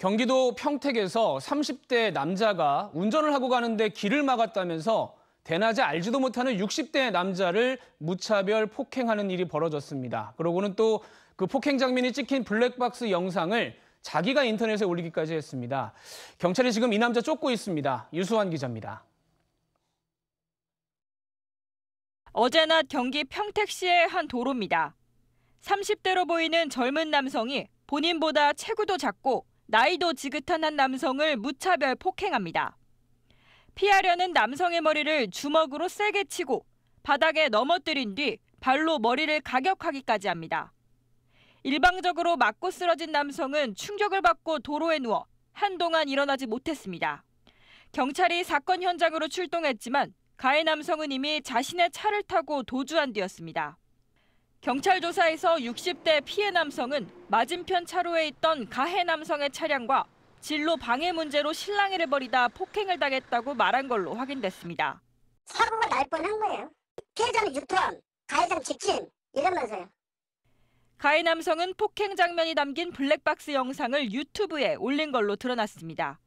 경기도 평택에서 30대 남자가 운전을 하고 가는데 길을 막았다면서 대낮에 알지도 못하는 60대 남자를 무차별 폭행하는 일이 벌어졌습니다. 그러고는 또 그 폭행 장면이 찍힌 블랙박스 영상을 자기가 인터넷에 올리기까지 했습니다. 경찰이 지금 이 남자 쫓고 있습니다. 유수환 기자입니다. 어제 낮 경기 평택시의 한 도로입니다. 30대로 보이는 젊은 남성이 본인보다 체구도 작고 나이도 지긋한 한 남성을 무차별 폭행합니다. 피하려는 남성의 머리를 주먹으로 세게 치고 바닥에 넘어뜨린 뒤 발로 머리를 가격하기까지 합니다. 일방적으로 맞고 쓰러진 남성은 충격을 받고 도로에 누워 한동안 일어나지 못했습니다. 경찰이 사건 현장으로 출동했지만 가해 남성은 이미 자신의 차를 타고 도주한 뒤였습니다. 경찰 조사에서 60대 피해 남성은 맞은편 차로에 있던 가해 남성의 차량과 진로 방해 문제로 실랑이를 벌이다 폭행을 당했다고 말한 걸로 확인됐습니다. 사고가 날 뻔한 거예요. 피해자는 유턴, 가해자는 직진 이러면서요. 가해 남성은 폭행 장면이 담긴 블랙박스 영상을 유튜브에 올린 걸로 드러났습니다.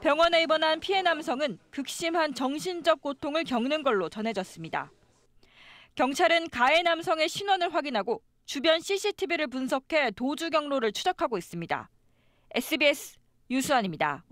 병원에 입원한 피해 남성은 극심한 정신적 고통을 겪는 걸로 전해졌습니다. 경찰은 가해 남성의 신원을 확인하고 주변 CCTV를 분석해 도주 경로를 추적하고 있습니다. SBS 유수환입니다.